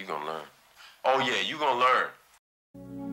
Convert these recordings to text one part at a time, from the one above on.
You gonna learn. Oh yeah, you gonna learn.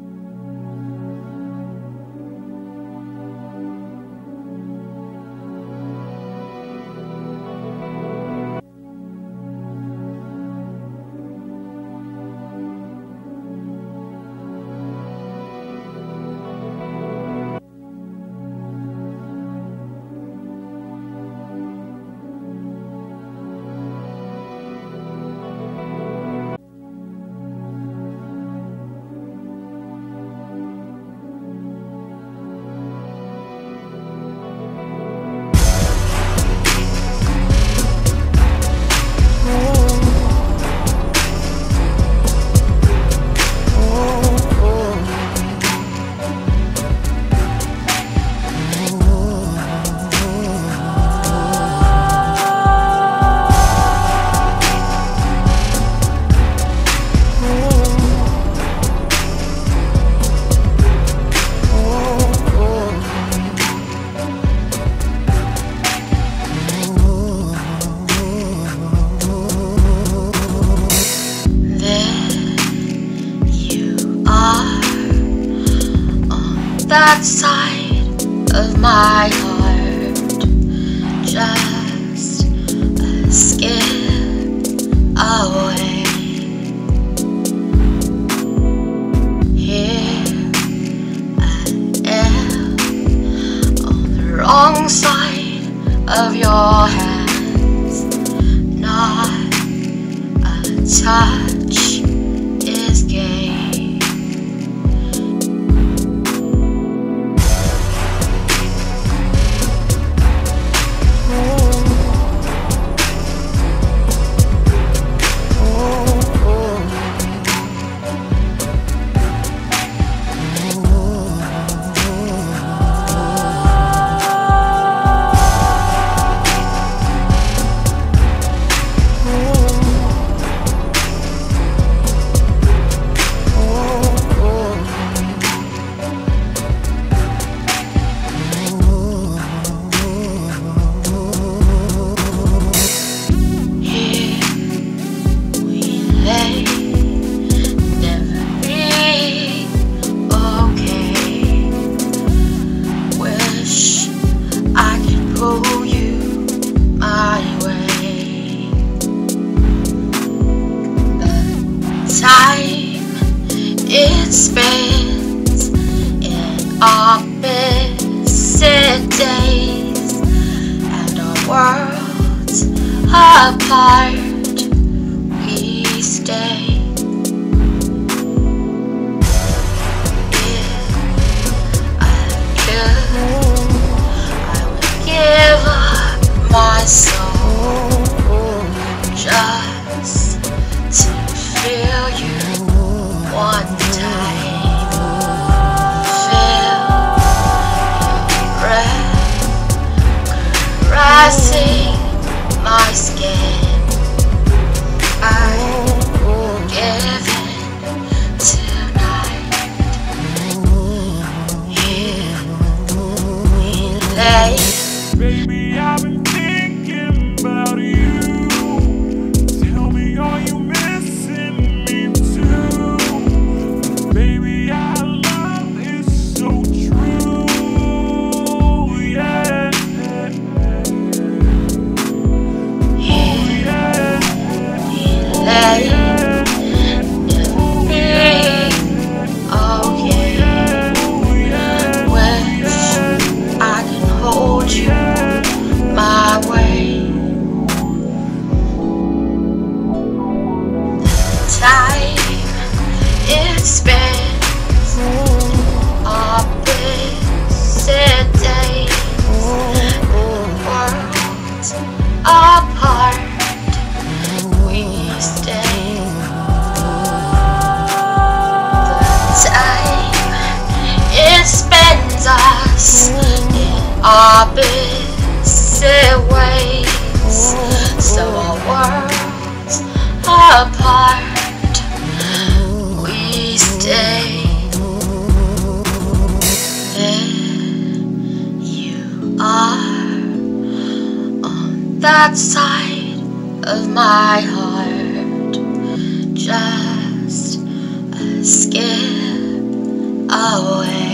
That side of my heart. Just a skip away. Here I am on the wrong side of your hands, not a touch it spends in opposite days, and our worlds apart assim nós queremos. Worlds apart, we. The time it spends us in opposite ways, so our worlds apart, there you are on that side of my heart, just a skip away.